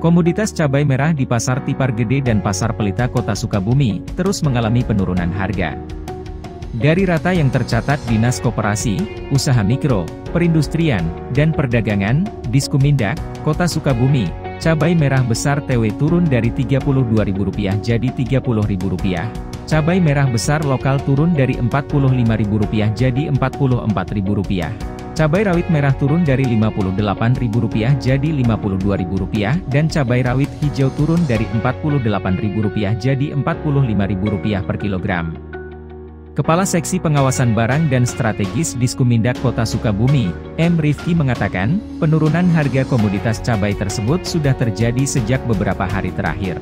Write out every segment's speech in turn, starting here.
Komoditas cabai merah di Pasar Tipar Gede dan Pasar Pelita Kota Sukabumi, terus mengalami penurunan harga. Dari rata yang tercatat Dinas Koperasi, Usaha Mikro, Perindustrian, dan Perdagangan, Diskumindak, Kota Sukabumi, cabai merah besar TW turun dari Rp32.000 jadi Rp30.000. Cabai merah besar lokal turun dari Rp45.000 jadi Rp44.000. Cabai rawit merah turun dari Rp58.000 jadi Rp52.000 dan cabai rawit hijau turun dari Rp48.000 jadi Rp45.000 per kilogram. Kepala Seksi Pengawasan Barang dan Strategis Diskumindak Kota Sukabumi, M. Rifki mengatakan, penurunan harga komoditas cabai tersebut sudah terjadi sejak beberapa hari terakhir.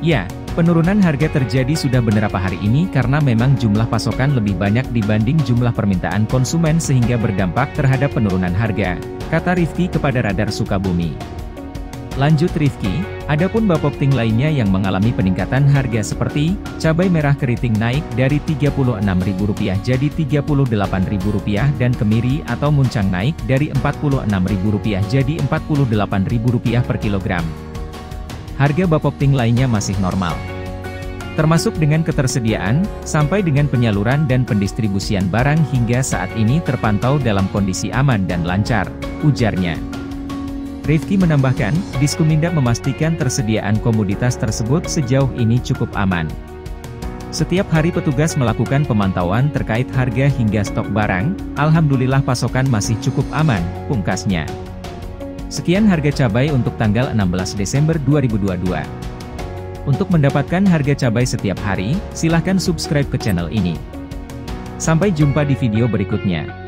Ya, Penurunan harga terjadi sudah beberapa hari ini karena memang jumlah pasokan lebih banyak dibanding jumlah permintaan konsumen sehingga berdampak terhadap penurunan harga, kata Rifki kepada Radar Sukabumi. Lanjut Rifki, adapun bapokting lainnya yang mengalami peningkatan harga seperti, cabai merah keriting naik dari Rp36.000 jadi Rp38.000 dan kemiri atau muncang naik dari Rp46.000 jadi Rp48.000 per kilogram harga bapokting lainnya masih normal. Termasuk dengan ketersediaan, sampai dengan penyaluran dan pendistribusian barang hingga saat ini terpantau dalam kondisi aman dan lancar, ujarnya. Rifki menambahkan, Diskuminda memastikan tersediaan komoditas tersebut sejauh ini cukup aman. Setiap hari petugas melakukan pemantauan terkait harga hingga stok barang, Alhamdulillah pasokan masih cukup aman, pungkasnya. Sekian harga cabai untuk tanggal 16 Desember 2022. Untuk mendapatkan harga cabai setiap hari, silahkan subscribe ke channel ini. Sampai jumpa di video berikutnya.